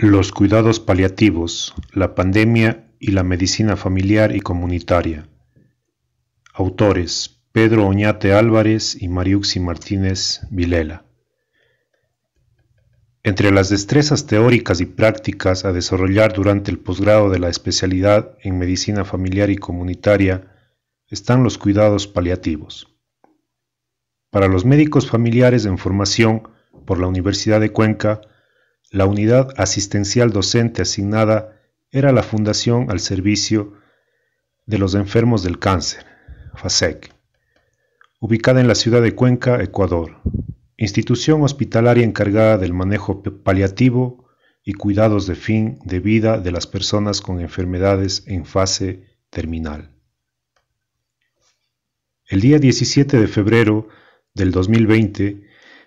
Los cuidados paliativos, la pandemia y la medicina familiar y comunitaria. Autores: Pedro Oñate Álvarez y Mariuxi Martínez Vilela. Entre las destrezas teóricas y prácticas a desarrollar durante el posgrado de la especialidad en medicina familiar y comunitaria están los cuidados paliativos. Para los médicos familiares en formación por la Universidad de Cuenca, la unidad asistencial docente asignada era la Fundación al Servicio de los Enfermos del Cáncer, FASEC, ubicada en la ciudad de Cuenca, Ecuador, institución hospitalaria encargada del manejo paliativo y cuidados de fin de vida de las personas con enfermedades en fase terminal. El día 17 de febrero del 2020,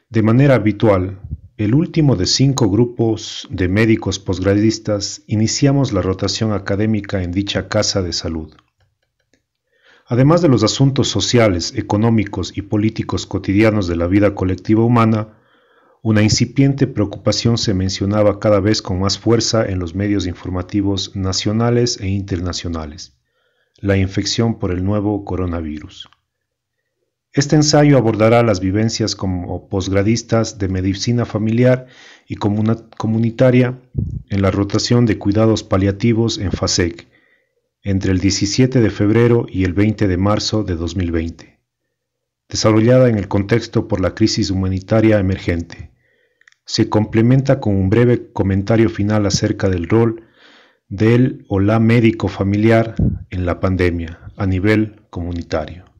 de manera habitual, el último de cinco grupos de médicos posgradistas iniciamos la rotación académica en dicha casa de salud. Además de los asuntos sociales, económicos y políticos cotidianos de la vida colectiva humana, una incipiente preocupación se mencionaba cada vez con más fuerza en los medios informativos nacionales e internacionales, la infección por el nuevo coronavirus. Este ensayo abordará las vivencias como posgradistas de medicina familiar y comunitaria en la rotación de cuidados paliativos en FASEC entre el 17 de febrero y el 20 de marzo de 2020, desarrollada en el contexto por la crisis humanitaria emergente. Se complementa con un breve comentario final acerca del rol del o la médico familiar en la pandemia a nivel comunitario.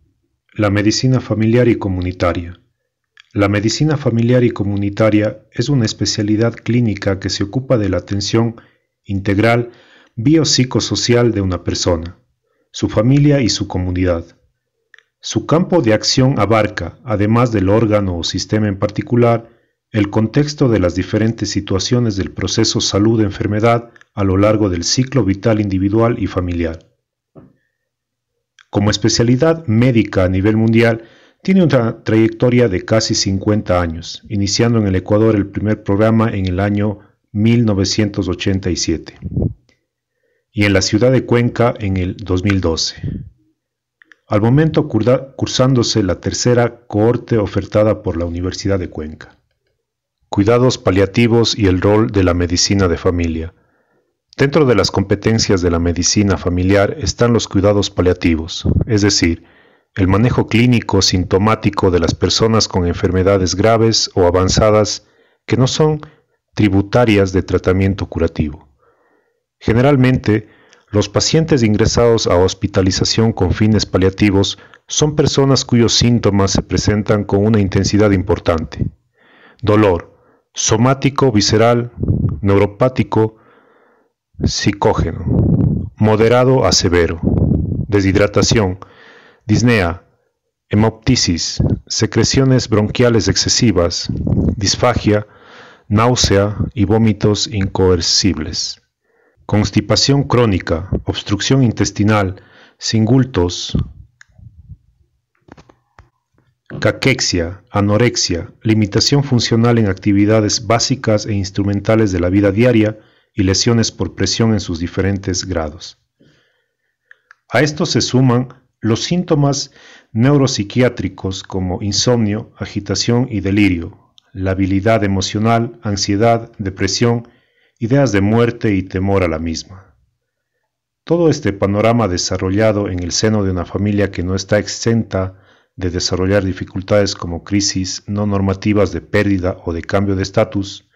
La medicina familiar y comunitaria. La medicina familiar y comunitaria es una especialidad clínica que se ocupa de la atención integral biopsicosocial de una persona, su familia y su comunidad. Su campo de acción abarca, además del órgano o sistema en particular, el contexto de las diferentes situaciones del proceso salud-enfermedad a lo largo del ciclo vital individual y familiar. Como especialidad médica a nivel mundial, tiene una trayectoria de casi 50 años, iniciando en el Ecuador el primer programa en el año 1987 y en la ciudad de Cuenca en el 2012. Al momento cursándose la tercera cohorte ofertada por la Universidad de Cuenca. Cuidados paliativos y el rol de la medicina de familia. Dentro de las competencias de la medicina familiar están los cuidados paliativos, es decir, el manejo clínico sintomático de las personas con enfermedades graves o avanzadas que no son tributarias de tratamiento curativo. Generalmente, los pacientes ingresados a hospitalización con fines paliativos son personas cuyos síntomas se presentan con una intensidad importante. Dolor, somático, visceral, neuropático, psicógeno, moderado a severo, deshidratación, disnea, hemoptisis, secreciones bronquiales excesivas, disfagia, náusea y vómitos incoercibles, constipación crónica, obstrucción intestinal, singultos, caquexia, anorexia, limitación funcional en actividades básicas e instrumentales de la vida diaria, y lesiones por presión en sus diferentes grados. A esto se suman los síntomas neuropsiquiátricos como insomnio, agitación y delirio, labilidad emocional, ansiedad, depresión, ideas de muerte y temor a la misma. Todo este panorama desarrollado en el seno de una familia que no está exenta de desarrollar dificultades como crisis no normativas de pérdida o de cambio de estatus,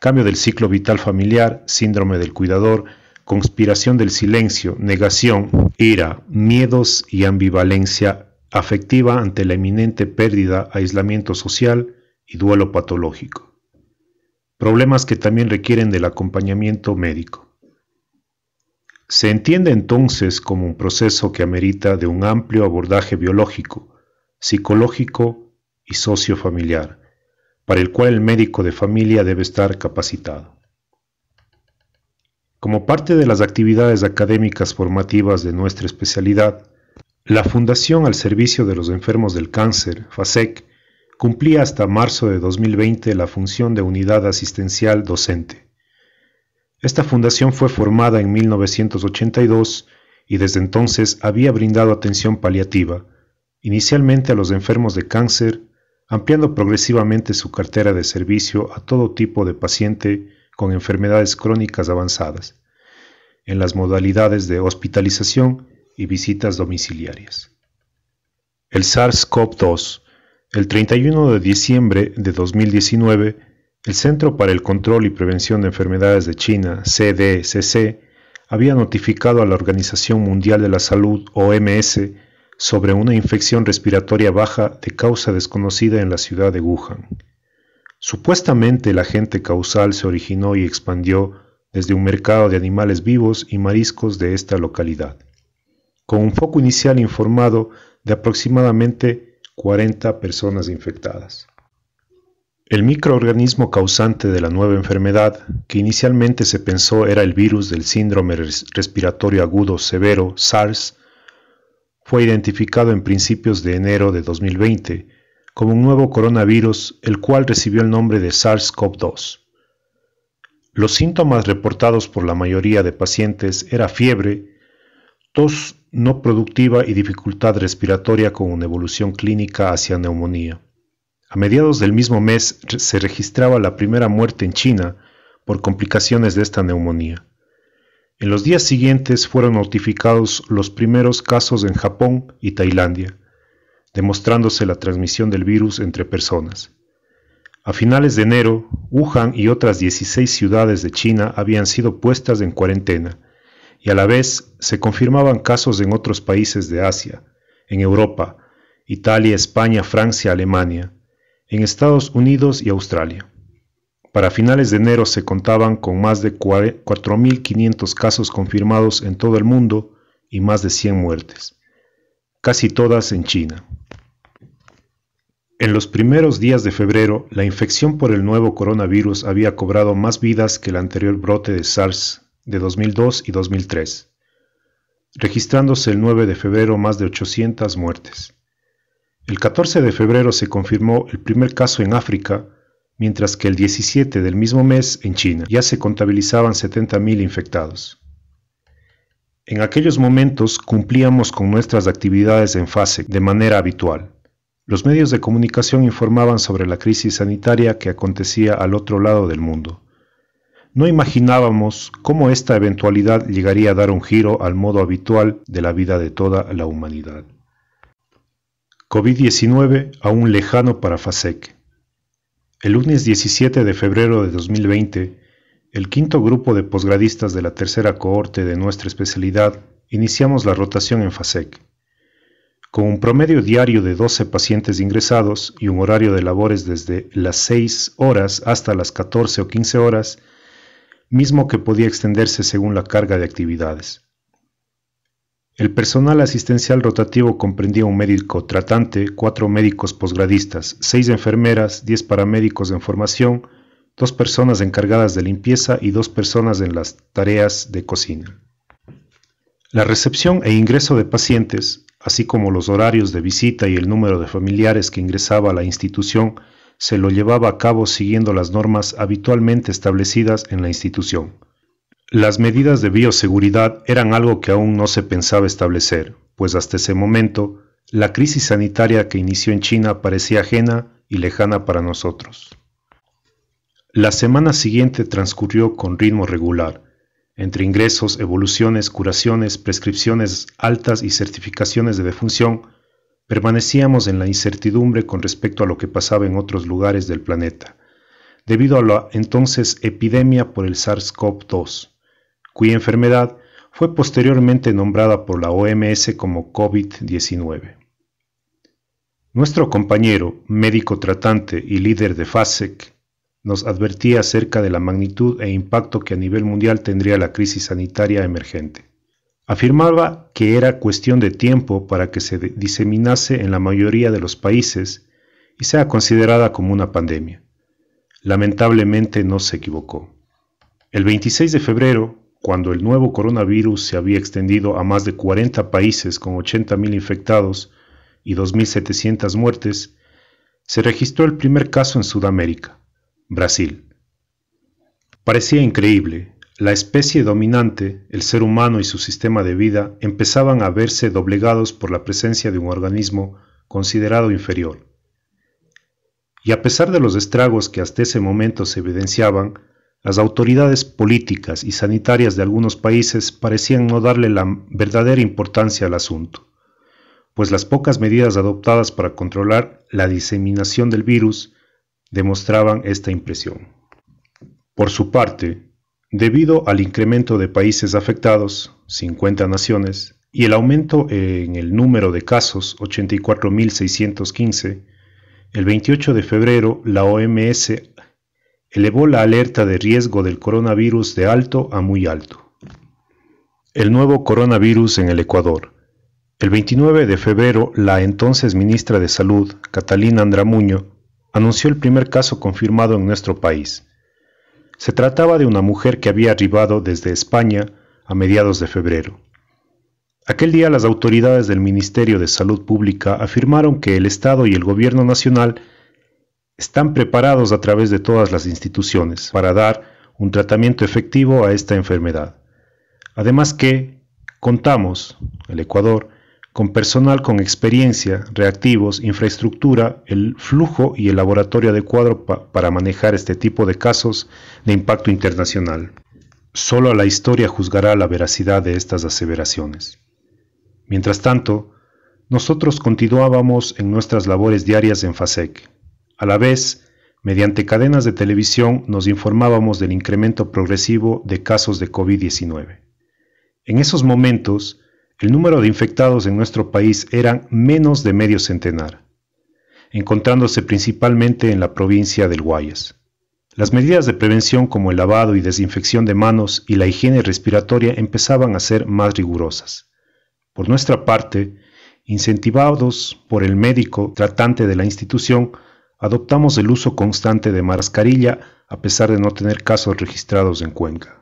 cambio del ciclo vital familiar, síndrome del cuidador, conspiración del silencio, negación, ira, miedos y ambivalencia afectiva ante la inminente pérdida, aislamiento social y duelo patológico. Problemas que también requieren del acompañamiento médico. Se entiende entonces como un proceso que amerita de un amplio abordaje biológico, psicológico y sociofamiliar, para el cual el médico de familia debe estar capacitado. Como parte de las actividades académicas formativas de nuestra especialidad, la Fundación al Servicio de los Enfermos del Cáncer, FASEC, cumplía hasta marzo de 2020 la función de unidad asistencial docente. Esta fundación fue formada en 1982 y desde entonces había brindado atención paliativa, inicialmente a los enfermos de cáncer, ampliando progresivamente su cartera de servicio a todo tipo de paciente con enfermedades crónicas avanzadas, en las modalidades de hospitalización y visitas domiciliarias. El SARS-CoV-2, el 31 de diciembre de 2019, el Centro para el Control y Prevención de Enfermedades de China, CDCC, había notificado a la Organización Mundial de la Salud, OMS, sobre una infección respiratoria baja de causa desconocida en la ciudad de Wuhan. Supuestamente el agente causal se originó y expandió desde un mercado de animales vivos y mariscos de esta localidad, con un foco inicial informado de aproximadamente 40 personas infectadas. El microorganismo causante de la nueva enfermedad, que inicialmente se pensó era el virus del síndrome respiratorio agudo severo SARS, fue identificado en principios de enero de 2020 como un nuevo coronavirus, el cual recibió el nombre de SARS-CoV-2. Los síntomas reportados por la mayoría de pacientes era fiebre, tos no productiva y dificultad respiratoria con una evolución clínica hacia neumonía. A mediados del mismo mes se registraba la primera muerte en China por complicaciones de esta neumonía. En los días siguientes fueron notificados los primeros casos en Japón y Tailandia, demostrándose la transmisión del virus entre personas. A finales de enero, Wuhan y otras 16 ciudades de China habían sido puestas en cuarentena, y a la vez se confirmaban casos en otros países de Asia, en Europa, Italia, España, Francia, Alemania, en Estados Unidos y Australia. Para finales de enero se contaban con más de 4.500 casos confirmados en todo el mundo y más de 100 muertes, casi todas en China. En los primeros días de febrero, la infección por el nuevo coronavirus había cobrado más vidas que el anterior brote de SARS de 2002 y 2003, registrándose el 9 de febrero más de 800 muertes. El 14 de febrero se confirmó el primer caso en África, mientras que el 17 del mismo mes en China ya se contabilizaban 70.000 infectados. En aquellos momentos cumplíamos con nuestras actividades en fase de manera habitual. Los medios de comunicación informaban sobre la crisis sanitaria que acontecía al otro lado del mundo. No imaginábamos cómo esta eventualidad llegaría a dar un giro al modo habitual de la vida de toda la humanidad. COVID-19 aún lejano para FASEC. El lunes 17 de febrero de 2020, el quinto grupo de posgradistas de la tercera cohorte de nuestra especialidad iniciamos la rotación en FASEC. Con un promedio diario de 12 pacientes ingresados y un horario de labores desde las 6 horas hasta las 14 o 15 horas, mismo que podía extenderse según la carga de actividades. El personal asistencial rotativo comprendía un médico tratante, cuatro médicos posgradistas, seis enfermeras, diez paramédicos en formación, dos personas encargadas de limpieza y dos personas en las tareas de cocina. La recepción e ingreso de pacientes, así como los horarios de visita y el número de familiares que ingresaba a la institución, se lo llevaba a cabo siguiendo las normas habitualmente establecidas en la institución. Las medidas de bioseguridad eran algo que aún no se pensaba establecer, pues hasta ese momento la crisis sanitaria que inició en China parecía ajena y lejana para nosotros. La semana siguiente transcurrió con ritmo regular, entre ingresos, evoluciones, curaciones, prescripciones altas y certificaciones de defunción, permanecíamos en la incertidumbre con respecto a lo que pasaba en otros lugares del planeta, debido a la entonces epidemia por el SARS-CoV-2 cuya enfermedad fue posteriormente nombrada por la OMS como COVID-19. Nuestro compañero, médico tratante y líder de FASEC, nos advertía acerca de la magnitud e impacto que a nivel mundial tendría la crisis sanitaria emergente. Afirmaba que era cuestión de tiempo para que se diseminase en la mayoría de los países y sea considerada como una pandemia. Lamentablemente no se equivocó. El 26 de febrero, cuando el nuevo coronavirus se había extendido a más de 40 países con 80.000 infectados y 2.700 muertes, se registró el primer caso en Sudamérica, Brasil. Parecía increíble, la especie dominante, el ser humano y su sistema de vida empezaban a verse doblegados por la presencia de un organismo considerado inferior. Y a pesar de los estragos que hasta ese momento se evidenciaban, las autoridades políticas y sanitarias de algunos países parecían no darle la verdadera importancia al asunto, pues las pocas medidas adoptadas para controlar la diseminación del virus demostraban esta impresión. Por su parte, Debido al incremento de países afectados, 50 naciones, y el aumento en el número de casos, 84.615, el 28 de febrero la OMS elevó la alerta de riesgo del coronavirus de alto a muy alto. El nuevo coronavirus en el Ecuador. El 29 de febrero, la entonces ministra de Salud, Catalina Andramuño, anunció el primer caso confirmado en nuestro país. Se trataba de una mujer que había arribado desde España a mediados de febrero. Aquel día las autoridades del Ministerio de Salud Pública afirmaron que el Estado y el Gobierno Nacional están preparados a través de todas las instituciones para dar un tratamiento efectivo a esta enfermedad. Además que contamos, el Ecuador, con personal con experiencia, reactivos, infraestructura, el flujo y el laboratorio adecuado para manejar este tipo de casos de impacto internacional. Solo la historia juzgará la veracidad de estas aseveraciones. Mientras tanto, nosotros continuábamos en nuestras labores diarias en FASEC. A la vez, mediante cadenas de televisión nos informábamos del incremento progresivo de casos de COVID-19. En esos momentos, el número de infectados en nuestro país eran menos de medio centenar, encontrándose principalmente en la provincia del Guayas. Las medidas de prevención como el lavado y desinfección de manos y la higiene respiratoria empezaban a ser más rigurosas. Por nuestra parte, incentivados por el médico tratante de la institución, adoptamos el uso constante de mascarilla a pesar de no tener casos registrados en Cuenca.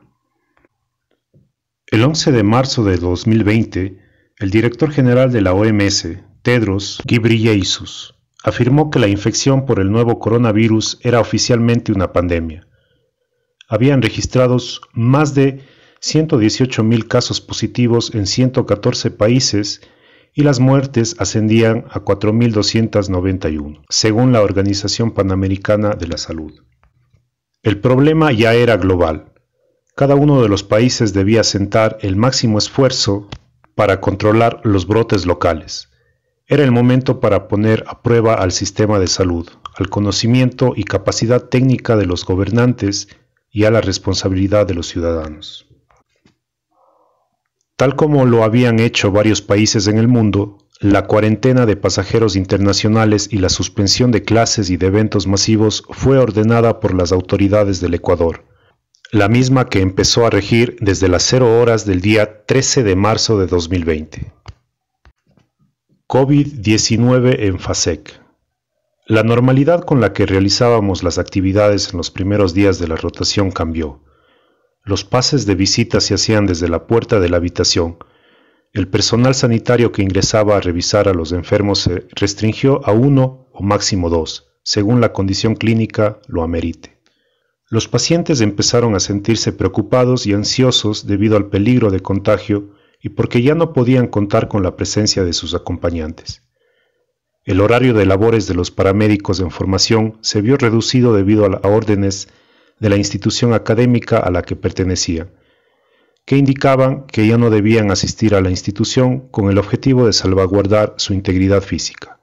El 11 de marzo de 2020, el director general de la OMS, Tedros Ghebreyesus, afirmó que la infección por el nuevo coronavirus era oficialmente una pandemia. Habían registrados más de 118.000 casos positivos en 114 países y las muertes ascendían a 4.291, según la Organización Panamericana de la Salud. El problema ya era global cada uno de los países debía sentar el máximo esfuerzo para controlar los brotes locales. Era el momento para poner a prueba al sistema de salud, al conocimiento y capacidad técnica de los gobernantes y a la responsabilidad de los ciudadanos. Tal como lo habían hecho varios países en el mundo, la cuarentena de pasajeros internacionales y la suspensión de clases y de eventos masivos fue ordenada por las autoridades del Ecuador la misma que empezó a regir desde las 0 horas del día 13 de marzo de 2020. COVID-19 en FASEC. La normalidad con la que realizábamos las actividades en los primeros días de la rotación cambió. Los pases de visita se hacían desde la puerta de la habitación. El personal sanitario que ingresaba a revisar a los enfermos se restringió a uno o máximo dos, según la condición clínica lo amerite. Los pacientes empezaron a sentirse preocupados y ansiosos debido al peligro de contagio y porque ya no podían contar con la presencia de sus acompañantes. El horario de labores de los paramédicos en formación se vio reducido debido a, órdenes de la institución académica a la que pertenecían, que indicaban que ya no debían asistir a la institución con el objetivo de salvaguardar su integridad física.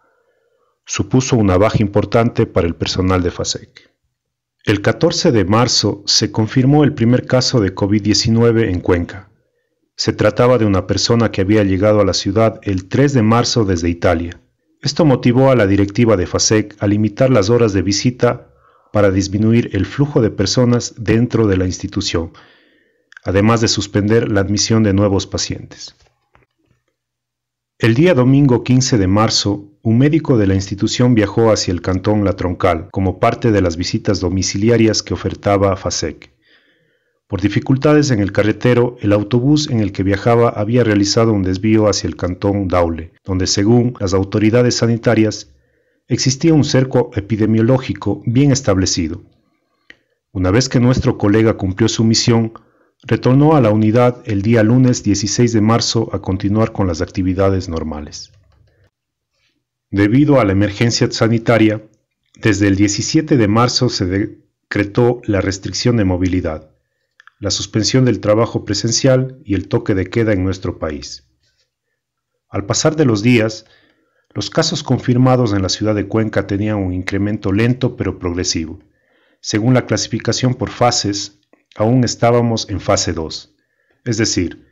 Supuso una baja importante para el personal de FASEC. El 14 de marzo se confirmó el primer caso de COVID-19 en Cuenca. Se trataba de una persona que había llegado a la ciudad el 3 de marzo desde Italia. Esto motivó a la directiva de FASEC a limitar las horas de visita para disminuir el flujo de personas dentro de la institución, además de suspender la admisión de nuevos pacientes. El día domingo 15 de marzo, un médico de la institución viajó hacia el cantón La Troncal como parte de las visitas domiciliarias que ofertaba FASEC. Por dificultades en el carretero, el autobús en el que viajaba había realizado un desvío hacia el cantón Daule, donde según las autoridades sanitarias existía un cerco epidemiológico bien establecido. Una vez que nuestro colega cumplió su misión, retornó a la unidad el día lunes 16 de marzo a continuar con las actividades normales. Debido a la emergencia sanitaria, desde el 17 de marzo se decretó la restricción de movilidad, la suspensión del trabajo presencial y el toque de queda en nuestro país. Al pasar de los días, los casos confirmados en la ciudad de Cuenca tenían un incremento lento pero progresivo. Según la clasificación por fases, aún estábamos en fase 2, es decir,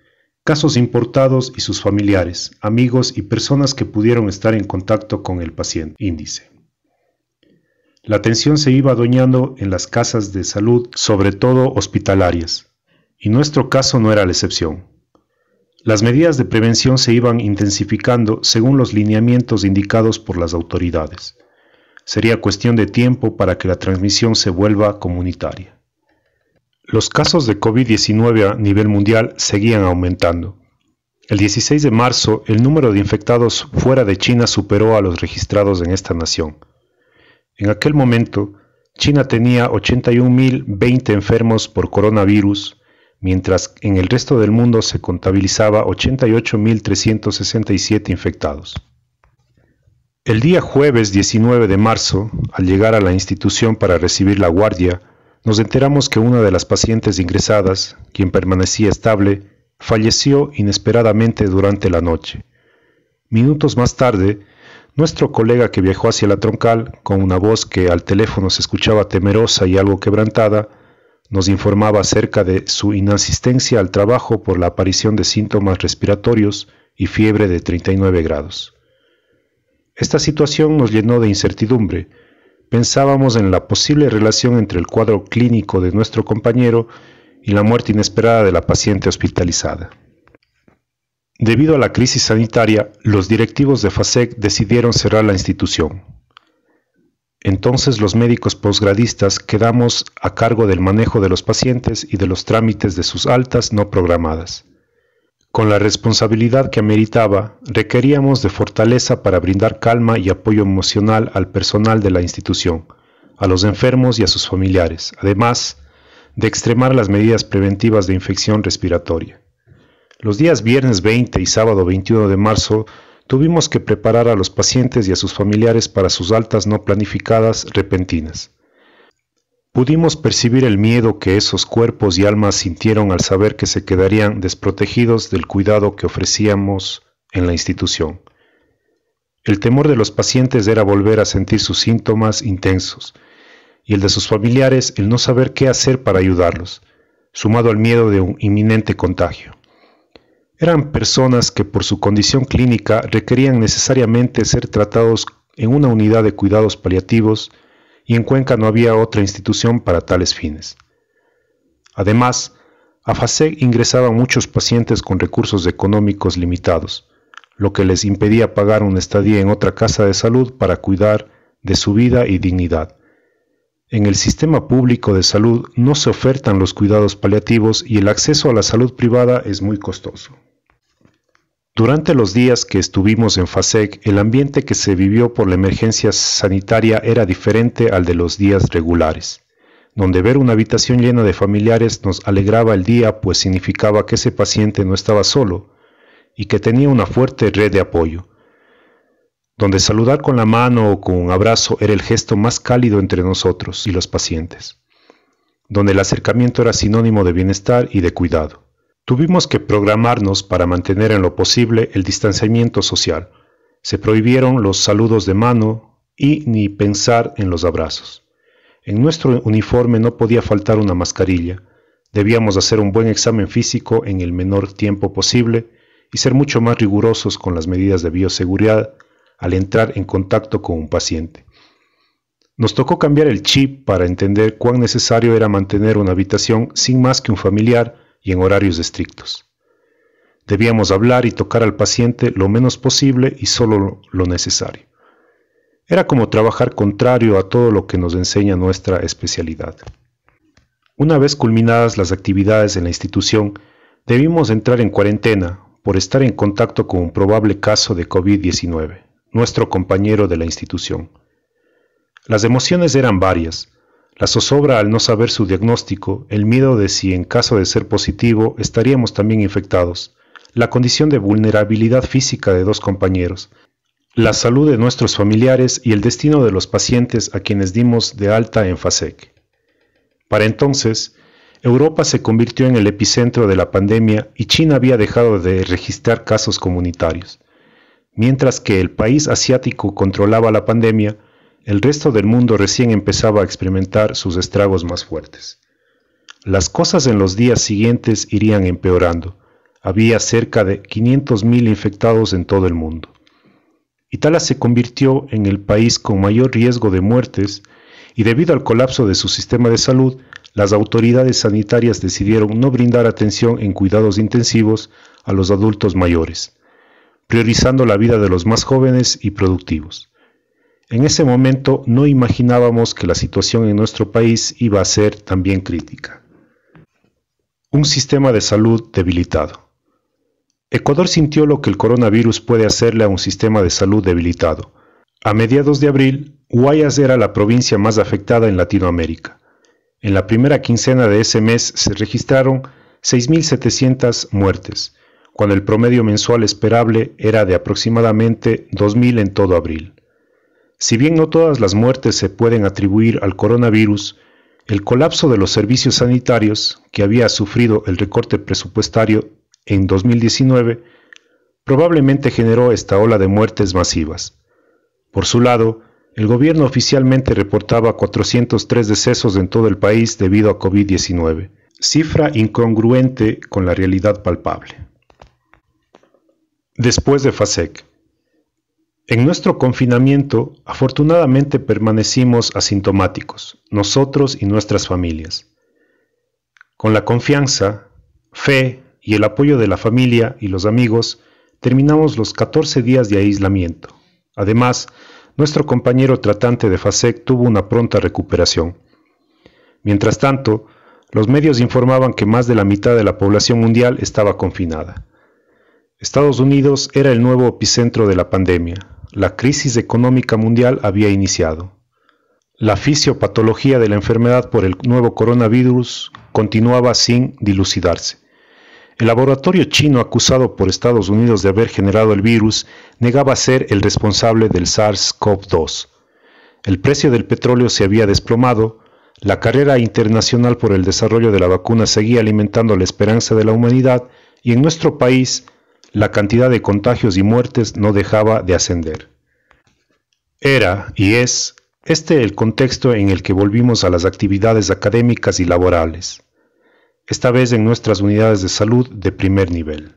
casos importados y sus familiares, amigos y personas que pudieron estar en contacto con el paciente índice. La atención se iba adueñando en las casas de salud, sobre todo hospitalarias, y nuestro caso no era la excepción. Las medidas de prevención se iban intensificando según los lineamientos indicados por las autoridades. Sería cuestión de tiempo para que la transmisión se vuelva comunitaria. Los casos de COVID-19 a nivel mundial seguían aumentando. El 16 de marzo, el número de infectados fuera de China superó a los registrados en esta nación. En aquel momento, China tenía 81.020 enfermos por coronavirus, mientras en el resto del mundo se contabilizaba 88.367 infectados. El día jueves 19 de marzo, al llegar a la institución para recibir la guardia, nos enteramos que una de las pacientes ingresadas, quien permanecía estable, falleció inesperadamente durante la noche. Minutos más tarde, nuestro colega que viajó hacia la troncal, con una voz que al teléfono se escuchaba temerosa y algo quebrantada, nos informaba acerca de su inasistencia al trabajo por la aparición de síntomas respiratorios y fiebre de 39 grados. Esta situación nos llenó de incertidumbre. Pensábamos en la posible relación entre el cuadro clínico de nuestro compañero y la muerte inesperada de la paciente hospitalizada. Debido a la crisis sanitaria, los directivos de FASEC decidieron cerrar la institución. Entonces los médicos posgradistas quedamos a cargo del manejo de los pacientes y de los trámites de sus altas no programadas. Con la responsabilidad que ameritaba, requeríamos de fortaleza para brindar calma y apoyo emocional al personal de la institución, a los enfermos y a sus familiares, además de extremar las medidas preventivas de infección respiratoria. Los días viernes 20 y sábado 21 de marzo tuvimos que preparar a los pacientes y a sus familiares para sus altas no planificadas repentinas. Pudimos percibir el miedo que esos cuerpos y almas sintieron al saber que se quedarían desprotegidos del cuidado que ofrecíamos en la institución. El temor de los pacientes era volver a sentir sus síntomas intensos, y el de sus familiares el no saber qué hacer para ayudarlos, sumado al miedo de un inminente contagio. Eran personas que por su condición clínica requerían necesariamente ser tratados en una unidad de cuidados paliativos y en Cuenca no había otra institución para tales fines. Además, a FASEG ingresaban muchos pacientes con recursos económicos limitados, lo que les impedía pagar una estadía en otra casa de salud para cuidar de su vida y dignidad. En el sistema público de salud no se ofertan los cuidados paliativos y el acceso a la salud privada es muy costoso. Durante los días que estuvimos en FASEC, el ambiente que se vivió por la emergencia sanitaria era diferente al de los días regulares, donde ver una habitación llena de familiares nos alegraba el día, pues significaba que ese paciente no estaba solo y que tenía una fuerte red de apoyo, donde saludar con la mano o con un abrazo era el gesto más cálido entre nosotros y los pacientes, donde el acercamiento era sinónimo de bienestar y de cuidado. Tuvimos que programarnos para mantener en lo posible el distanciamiento social. Se prohibieron los saludos de mano y ni pensar en los abrazos. En nuestro uniforme no podía faltar una mascarilla. Debíamos hacer un buen examen físico en el menor tiempo posible y ser mucho más rigurosos con las medidas de bioseguridad al entrar en contacto con un paciente. Nos tocó cambiar el chip para entender cuán necesario era mantener una habitación sin más que un familiar y en horarios estrictos. Debíamos hablar y tocar al paciente lo menos posible y solo lo necesario. Era como trabajar contrario a todo lo que nos enseña nuestra especialidad. Una vez culminadas las actividades en la institución, debimos entrar en cuarentena por estar en contacto con un probable caso de COVID-19, nuestro compañero de la institución. Las emociones eran varias, la zozobra al no saber su diagnóstico, el miedo de si en caso de ser positivo estaríamos también infectados, la condición de vulnerabilidad física de dos compañeros, la salud de nuestros familiares y el destino de los pacientes a quienes dimos de alta en FASEC. Para entonces, Europa se convirtió en el epicentro de la pandemia y China había dejado de registrar casos comunitarios. Mientras que el país asiático controlaba la pandemia, el resto del mundo recién empezaba a experimentar sus estragos más fuertes. Las cosas en los días siguientes irían empeorando. Había cerca de 500.000 infectados en todo el mundo. Italia se convirtió en el país con mayor riesgo de muertes y debido al colapso de su sistema de salud, las autoridades sanitarias decidieron no brindar atención en cuidados intensivos a los adultos mayores, priorizando la vida de los más jóvenes y productivos. En ese momento no imaginábamos que la situación en nuestro país iba a ser también crítica. Un sistema de salud debilitado. Ecuador sintió lo que el coronavirus puede hacerle a un sistema de salud debilitado. A mediados de abril, Guayas era la provincia más afectada en Latinoamérica. En la primera quincena de ese mes se registraron 6.700 muertes, cuando el promedio mensual esperable era de aproximadamente 2.000 en todo abril. Si bien no todas las muertes se pueden atribuir al coronavirus, el colapso de los servicios sanitarios que había sufrido el recorte presupuestario en 2019 probablemente generó esta ola de muertes masivas. Por su lado, el gobierno oficialmente reportaba 403 decesos en todo el país debido a COVID-19, cifra incongruente con la realidad palpable. Después de FASEC, en nuestro confinamiento, afortunadamente permanecimos asintomáticos, nosotros y nuestras familias. Con la confianza, fe y el apoyo de la familia y los amigos, terminamos los 14 días de aislamiento. Además, nuestro compañero tratante de FASEC tuvo una pronta recuperación. Mientras tanto, los medios informaban que más de la mitad de la población mundial estaba confinada. Estados Unidos era el nuevo epicentro de la pandemia. La crisis económica mundial había iniciado. La fisiopatología de la enfermedad por el nuevo coronavirus continuaba sin dilucidarse. El laboratorio chino acusado por Estados Unidos de haber generado el virus negaba ser el responsable del SARS-CoV-2. El precio del petróleo se había desplomado, la carrera internacional por el desarrollo de la vacuna seguía alimentando la esperanza de la humanidad y en nuestro país la cantidad de contagios y muertes no dejaba de ascender. Era y es este el contexto en el que volvimos a las actividades académicas y laborales, esta vez en nuestras unidades de salud de primer nivel.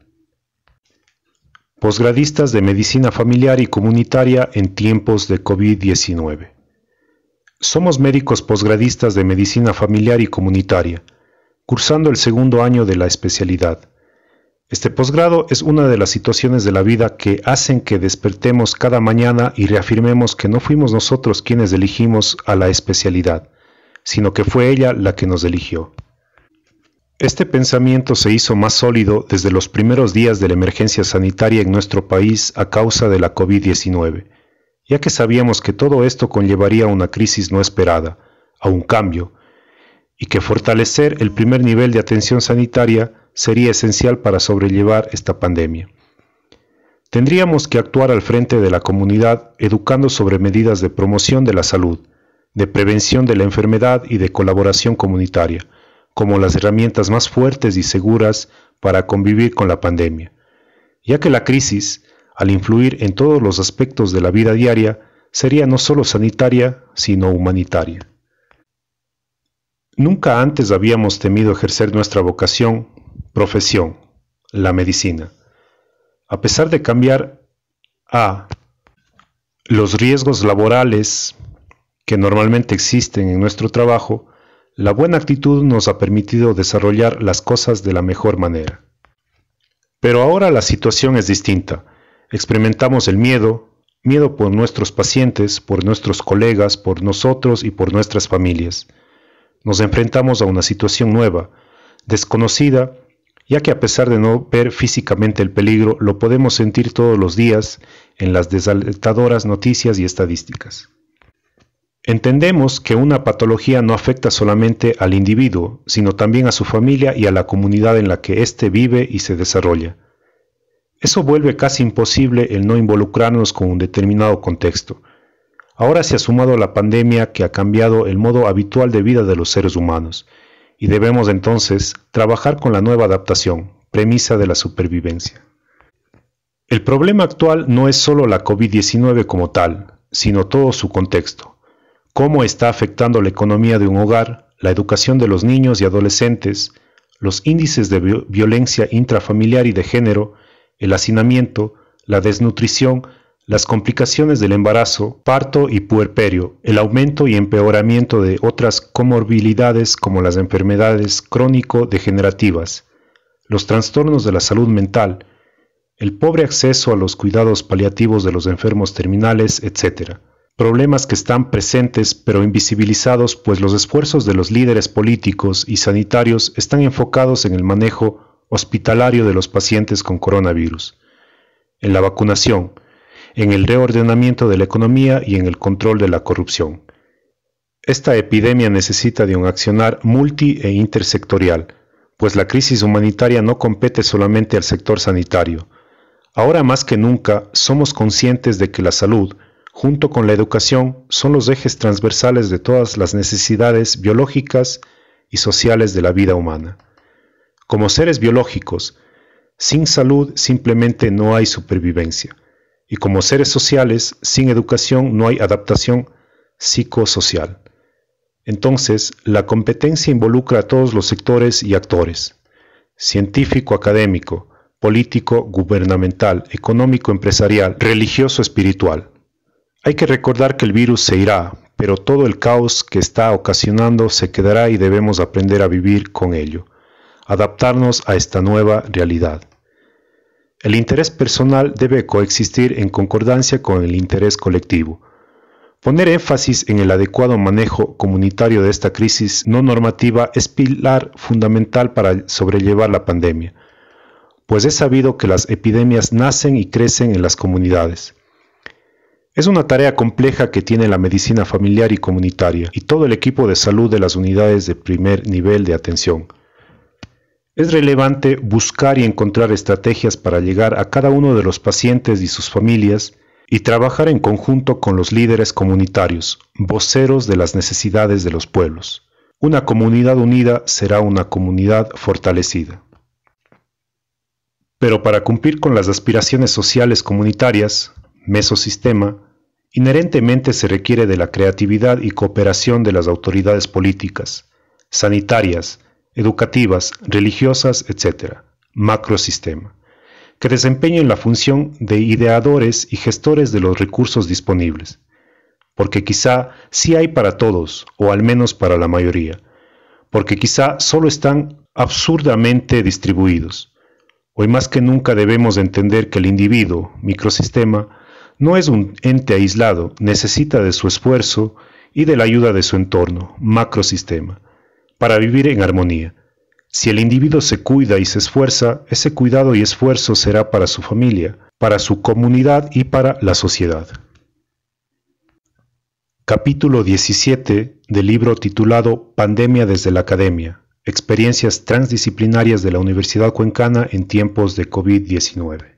Posgradistas de Medicina Familiar y Comunitaria en tiempos de COVID-19. Somos médicos posgradistas de Medicina Familiar y Comunitaria, cursando el segundo año de la especialidad este posgrado es una de las situaciones de la vida que hacen que despertemos cada mañana y reafirmemos que no fuimos nosotros quienes elegimos a la especialidad, sino que fue ella la que nos eligió. Este pensamiento se hizo más sólido desde los primeros días de la emergencia sanitaria en nuestro país a causa de la COVID-19, ya que sabíamos que todo esto conllevaría una crisis no esperada, a un cambio, y que fortalecer el primer nivel de atención sanitaria sería esencial para sobrellevar esta pandemia. Tendríamos que actuar al frente de la comunidad educando sobre medidas de promoción de la salud, de prevención de la enfermedad y de colaboración comunitaria, como las herramientas más fuertes y seguras para convivir con la pandemia, ya que la crisis, al influir en todos los aspectos de la vida diaria, sería no solo sanitaria, sino humanitaria. Nunca antes habíamos temido ejercer nuestra vocación Profesión, la medicina. A pesar de cambiar a los riesgos laborales que normalmente existen en nuestro trabajo, la buena actitud nos ha permitido desarrollar las cosas de la mejor manera. Pero ahora la situación es distinta. Experimentamos el miedo, miedo por nuestros pacientes, por nuestros colegas, por nosotros y por nuestras familias. Nos enfrentamos a una situación nueva, desconocida ya que a pesar de no ver físicamente el peligro, lo podemos sentir todos los días en las desalentadoras noticias y estadísticas. Entendemos que una patología no afecta solamente al individuo, sino también a su familia y a la comunidad en la que éste vive y se desarrolla. Eso vuelve casi imposible el no involucrarnos con un determinado contexto. Ahora se ha sumado la pandemia que ha cambiado el modo habitual de vida de los seres humanos, y debemos entonces trabajar con la nueva adaptación, premisa de la supervivencia. El problema actual no es solo la COVID-19 como tal, sino todo su contexto cómo está afectando la economía de un hogar, la educación de los niños y adolescentes, los índices de violencia intrafamiliar y de género, el hacinamiento, la desnutrición, las complicaciones del embarazo, parto y puerperio, el aumento y empeoramiento de otras comorbilidades como las enfermedades crónico-degenerativas, los trastornos de la salud mental, el pobre acceso a los cuidados paliativos de los enfermos terminales, etc. Problemas que están presentes pero invisibilizados pues los esfuerzos de los líderes políticos y sanitarios están enfocados en el manejo hospitalario de los pacientes con coronavirus, en la vacunación, en el reordenamiento de la economía y en el control de la corrupción. Esta epidemia necesita de un accionar multi e intersectorial, pues la crisis humanitaria no compete solamente al sector sanitario. Ahora más que nunca somos conscientes de que la salud, junto con la educación, son los ejes transversales de todas las necesidades biológicas y sociales de la vida humana. Como seres biológicos, sin salud simplemente no hay supervivencia, y como seres sociales, sin educación no hay adaptación psicosocial. Entonces, la competencia involucra a todos los sectores y actores, científico, académico, político, gubernamental, económico, empresarial, religioso, espiritual. Hay que recordar que el virus se irá, pero todo el caos que está ocasionando se quedará y debemos aprender a vivir con ello, adaptarnos a esta nueva realidad. El interés personal debe coexistir en concordancia con el interés colectivo. Poner énfasis en el adecuado manejo comunitario de esta crisis no normativa es pilar fundamental para sobrellevar la pandemia, pues es sabido que las epidemias nacen y crecen en las comunidades. Es una tarea compleja que tiene la medicina familiar y comunitaria y todo el equipo de salud de las unidades de primer nivel de atención. Es relevante buscar y encontrar estrategias para llegar a cada uno de los pacientes y sus familias y trabajar en conjunto con los líderes comunitarios, voceros de las necesidades de los pueblos. Una comunidad unida será una comunidad fortalecida. Pero para cumplir con las aspiraciones sociales comunitarias, mesosistema, inherentemente se requiere de la creatividad y cooperación de las autoridades políticas, sanitarias, educativas, religiosas, etc., macrosistema, que desempeñen la función de ideadores y gestores de los recursos disponibles, porque quizá sí hay para todos, o al menos para la mayoría, porque quizá solo están absurdamente distribuidos. Hoy más que nunca debemos entender que el individuo, microsistema, no es un ente aislado, necesita de su esfuerzo y de la ayuda de su entorno, macrosistema, para vivir en armonía. Si el individuo se cuida y se esfuerza, ese cuidado y esfuerzo será para su familia, para su comunidad y para la sociedad. Capítulo 17 del libro titulado Pandemia desde la Academia, experiencias transdisciplinarias de la Universidad Cuencana en tiempos de COVID-19.